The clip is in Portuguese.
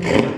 Yeah.